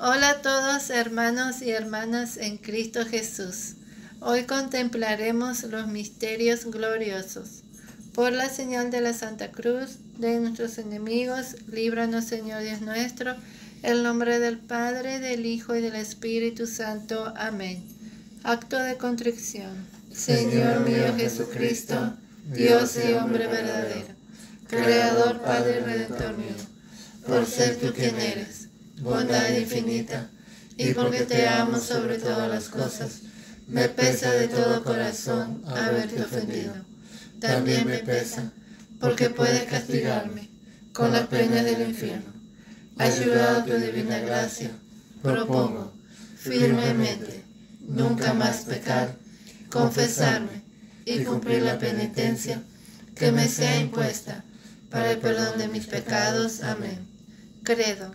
Hola a todos hermanos y hermanas en Cristo Jesús. Hoy contemplaremos los misterios gloriosos. Por la señal de la Santa Cruz de nuestros enemigos, líbranos Señor Dios nuestro, en nombre del Padre, del Hijo y del Espíritu Santo. Amén. Acto de contrición. Señor mío Jesucristo, Dios y hombre verdadero, Creador, Padre y Redentor mío, por ser tú quien eres bondad infinita, y porque te amo sobre todas las cosas, me pesa de todo corazón haberte ofendido. También me pesa, porque puedes castigarme con las penas del infierno. Ayudado tu divina gracia, propongo firmemente nunca más pecar, confesarme y cumplir la penitencia que me sea impuesta para el perdón de mis pecados. Amén. Credo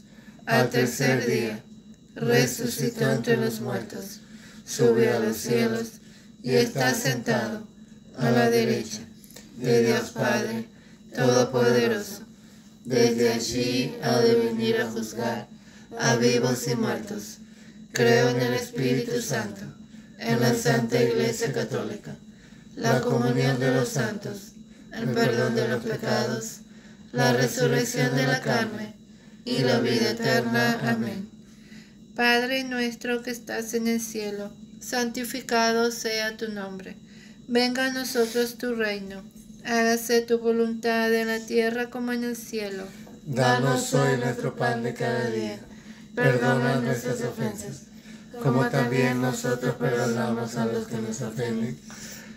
al tercer día, resucitó entre los muertos, subió a los cielos y está sentado a la derecha de Dios Padre Todopoderoso. Desde allí ha de venir a juzgar a vivos y muertos. Creo en el Espíritu Santo, en la Santa Iglesia Católica, la comunión de los santos, el perdón de los pecados, la resurrección de la carne y la vida eterna. Amén. Padre nuestro que estás en el cielo, santificado sea tu nombre. Venga a nosotros tu reino. Hágase tu voluntad en la tierra como en el cielo. Danos hoy nuestro pan de cada día. Perdona nuestras ofensas, como también nosotros perdonamos a los que nos ofenden.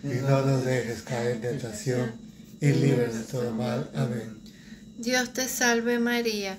Y no nos dejes caer en tentación, y líbranos de todo mal. Amén. Dios te salve María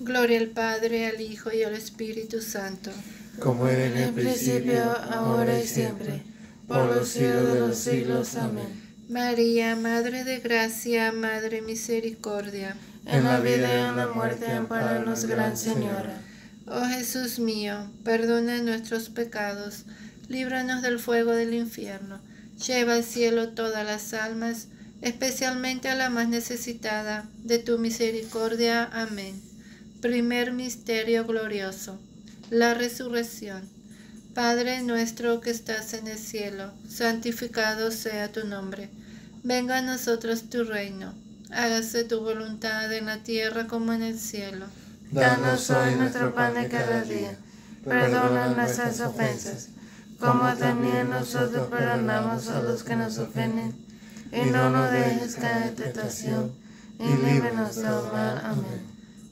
Gloria al Padre, al Hijo y al Espíritu Santo. Como era en el principio, ahora y siempre, por los siglos de los siglos. Amén. María, Madre de Gracia, Madre Misericordia. En la vida y en la muerte, amparanos, Gran Señora. Oh Jesús mío, perdona nuestros pecados, líbranos del fuego del infierno, lleva al cielo todas las almas, especialmente a la más necesitada de tu misericordia. Amén. Primer misterio glorioso. La resurrección. Padre nuestro que estás en el cielo, santificado sea tu nombre. Venga a nosotros tu reino. Hágase tu voluntad en la tierra como en el cielo. Danos hoy nuestro pan de cada día. Perdona nuestras ofensas, como también nosotros perdonamos a los que nos ofenden. Y no nos dejes caer en tentación, y líbranos del mal. Amén.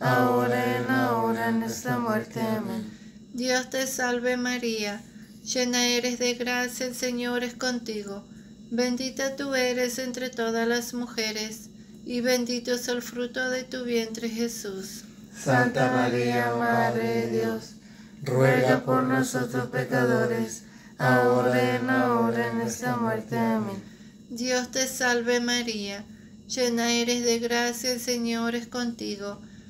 ahora y en la hora de nuestra muerte. Amén. Dios te salve María, llena eres de gracia, el Señor es contigo. Bendita tú eres entre todas las mujeres, y bendito es el fruto de tu vientre Jesús. Santa María, Madre de Dios, ruega por nosotros pecadores, ahora y en la hora de nuestra muerte. Amén. Dios te salve María, llena eres de gracia, el Señor es contigo.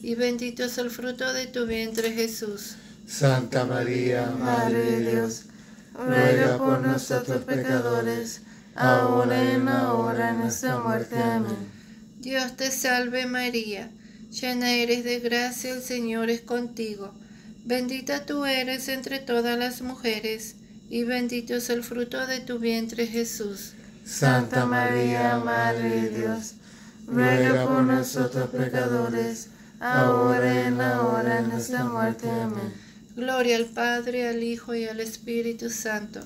y bendito es el fruto de tu vientre Jesús. Santa María, Madre de Dios, ruega por nosotros pecadores, ahora y en la hora de nuestra muerte. Amén. Dios te salve María, llena eres de gracia, el Señor es contigo. Bendita tú eres entre todas las mujeres, y bendito es el fruto de tu vientre Jesús. Santa María, Madre de Dios, ruega por nosotros pecadores, ahora en la hora de nuestra muerte. Amén. Gloria al Padre, al Hijo y al Espíritu Santo.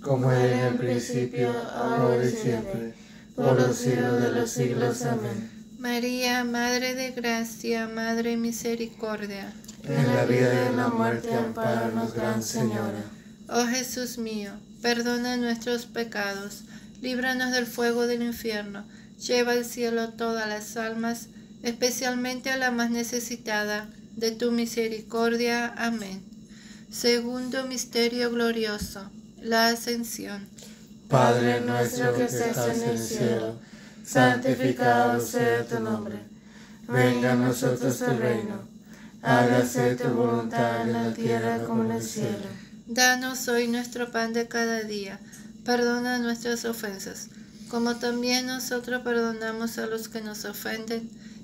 Como era en el principio, ahora y siempre, por los siglos de los siglos. Amén. María, Madre de Gracia, Madre de Misericordia. En la vida y en la muerte, amparanos, Gran Señora. Oh Jesús mío, perdona nuestros pecados, líbranos del fuego del infierno, lleva al cielo todas las almas, especialmente a la más necesitada de tu misericordia. Amén. Segundo misterio glorioso, la ascensión. Padre nuestro que estás en el cielo, santificado sea tu nombre. Venga a nosotros tu reino. Hágase tu voluntad en la tierra como en el cielo. Danos hoy nuestro pan de cada día. Perdona nuestras ofensas, como también nosotros perdonamos a los que nos ofenden.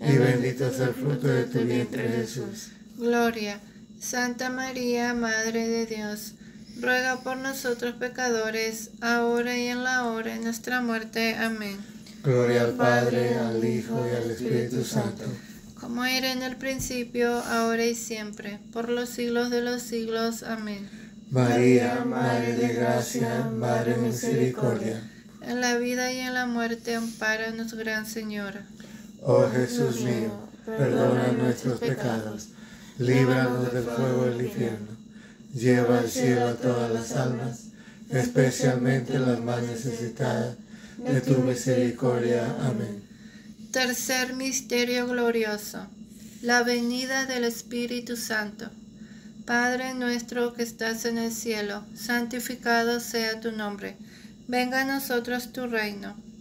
y bendito es el fruto de tu vientre Jesús. Gloria, Santa María, Madre de Dios, ruega por nosotros pecadores, ahora y en la hora de nuestra muerte. Amén. Gloria al Padre, al Hijo y al Espíritu Santo. Como era en el principio, ahora y siempre, por los siglos de los siglos. Amén. María, Madre de Gracia, Madre de Misericordia. En la vida y en la muerte, amparanos, Gran Señora. Oh Jesús mío, perdona nuestros pecados, líbranos del fuego del infierno Lleva al cielo a todas las almas, especialmente las más necesitadas de tu misericordia. Amén. Tercer misterio glorioso. La venida del Espíritu Santo. Padre nuestro que estás en el cielo, santificado sea tu nombre. Venga a nosotros tu reino.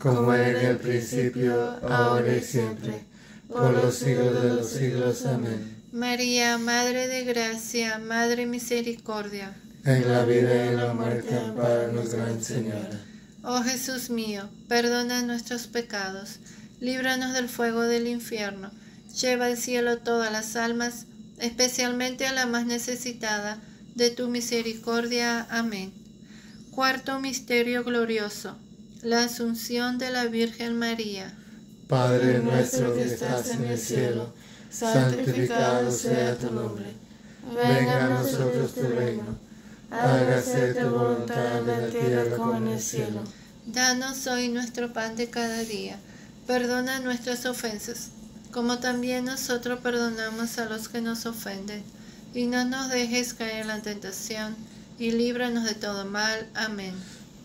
Como era en el principio, ahora y siempre, por los siglos de los siglos. Amén. María, Madre de Gracia, Madre Misericordia. En la vida y en la muerte, amparanos, Gran Señora. Oh Jesús mío, perdona nuestros pecados, líbranos del fuego del infierno, lleva al cielo todas las almas, especialmente a la más necesitada de tu misericordia. Amén. Cuarto Misterio Glorioso. La Asunción de la Virgen María. Padre nuestro que estás en el cielo, santificado sea tu nombre. Venga a nosotros tu reino. Hágase tu voluntad en la tierra como en el cielo. Danos hoy nuestro pan de cada día. Perdona nuestras ofensas, como también nosotros perdonamos a los que nos ofenden. Y no nos dejes caer en la tentación, y líbranos de todo mal. Amén.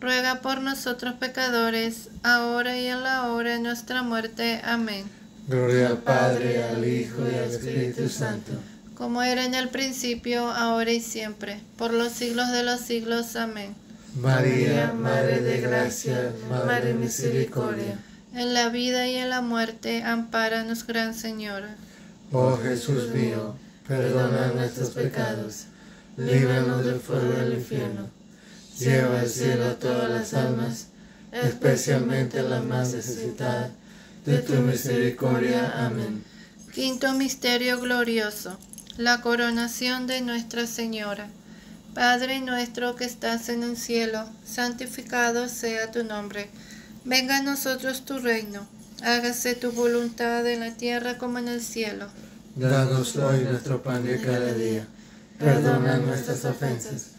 ruega por nosotros pecadores, ahora y en la hora de nuestra muerte. Amén. Gloria al Padre, al Hijo y al Espíritu Santo. Como era en el principio, ahora y siempre, por los siglos de los siglos. Amén. María, Madre de Gracia, Madre de Misericordia. En la vida y en la muerte, ampáranos, Gran Señora. Oh Jesús mío, perdona nuestros pecados, líbranos del fuego del infierno, lleva al cielo a todas las almas, especialmente a las más necesitadas de tu misericordia. Amén. Quinto Misterio Glorioso. La coronación de Nuestra Señora. Padre nuestro que estás en el cielo, santificado sea tu nombre. Venga a nosotros tu reino. Hágase tu voluntad en la tierra como en el cielo. Danos hoy nuestro pan de cada día. Perdona nuestras ofensas,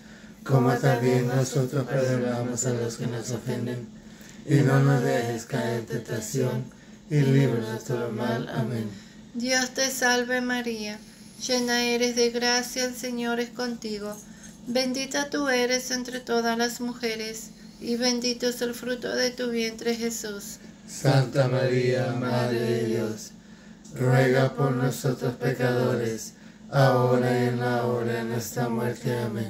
como también nosotros perdonamos a los que nos ofenden. Y no nos dejes caer en tentación, y líbranos de todo mal. Amén. Dios te salve María, llena eres de gracia, el Señor es contigo. Bendita tú eres entre todas las mujeres, y bendito es el fruto de tu vientre Jesús. Santa María, Madre de Dios, ruega por nosotros pecadores, ahora y en la hora de nuestra muerte. Amén.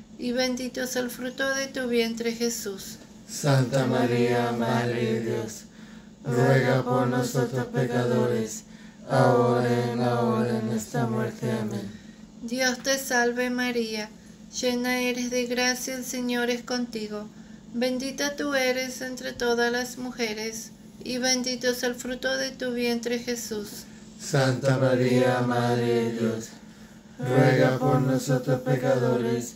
y bendito es el fruto de tu vientre Jesús. Santa María, Madre de Dios, ruega por nosotros pecadores, ahora y en la hora de nuestra muerte. Amén. Dios te salve María, llena eres de gracia, el Señor es contigo. Bendita tú eres entre todas las mujeres, y bendito es el fruto de tu vientre Jesús. Santa María, Madre de Dios, ruega por nosotros pecadores,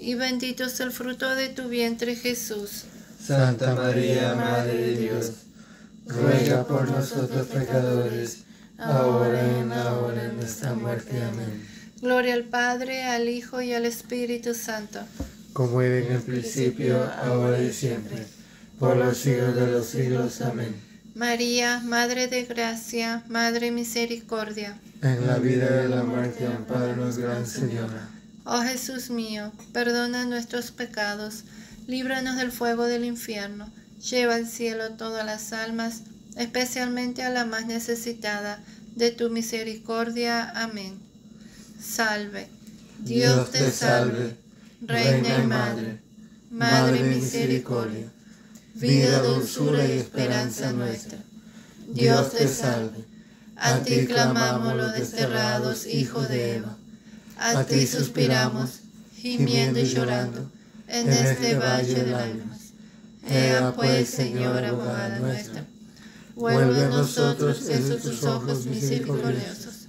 y bendito es el fruto de tu vientre Jesús. Santa María, Madre de Dios, ruega por nosotros pecadores, ahora y en la hora de nuestra muerte. Amén. Gloria al Padre, al Hijo y al Espíritu Santo. Como era en el principio, ahora y siempre, por los siglos de los siglos. Amén. María, Madre de Gracia, Madre Misericordia. En la vida y la muerte, amparanos, Gran Señora. Oh Jesús mío, perdona nuestros pecados, líbranos del fuego del infierno, lleva al cielo todas las almas, especialmente a la más necesitada de tu misericordia. Amén. Salve. Dios te salve, Reina y Madre, Madre misericordia, vida, dulzura y esperanza nuestra. Dios te salve. A ti clamamos los desterrados hijos de Eva. A ti suspiramos, gimiendo y llorando, en este valle de lágrimas. Ea pues, Señora abogada nuestra, vuelve a nosotros esos tus ojos misericordiosos,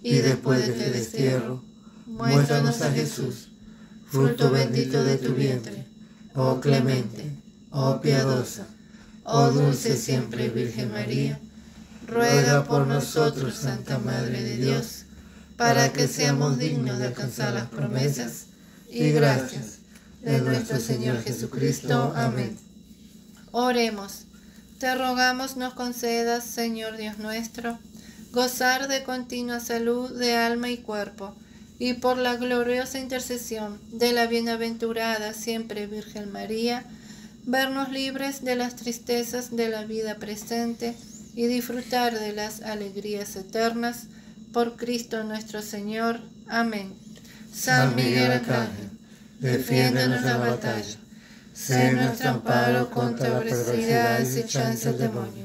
y después de este destierro, muéstranos a Jesús, fruto bendito de tu vientre, oh clemente, oh piadosa, oh dulce siempre Virgen María, ruega por nosotros, Santa Madre de Dios, para que seamos dignos de alcanzar las promesas y gracias de nuestro Señor Jesucristo. Amén. Oremos. Te rogamos nos concedas, Señor Dios nuestro, gozar de continua salud de alma y cuerpo, y por la gloriosa intercesión de la bienaventurada siempre Virgen María, vernos libres de las tristezas de la vida presente y disfrutar de las alegrías eternas por Cristo nuestro Señor. Amén. San Miguel Arcángel, defiéndonos la batalla Sé nuestro amparo contra la perversidad y acechanza del demonio.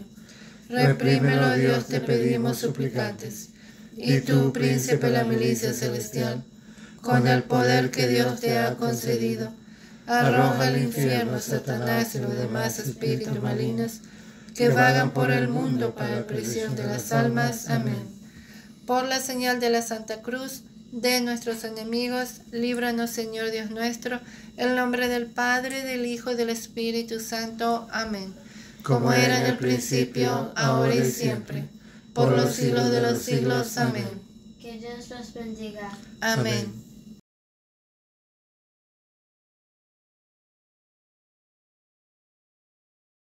Reprímelo, Dios, te pedimos suplicantes. Y tú, príncipe de la milicia celestial, con el poder que Dios te ha concedido, arroja al infierno a Satanás y los demás espíritus malignos que vagan por el mundo para la prisión de las almas. Amén. Por la señal de la Santa Cruz, de nuestros enemigos, líbranos Señor Dios nuestro, en nombre del Padre, del Hijo y del Espíritu Santo. Amén. Como era en el principio, ahora y siempre, por los siglos de los siglos. Amén. Que Dios los bendiga. Amén.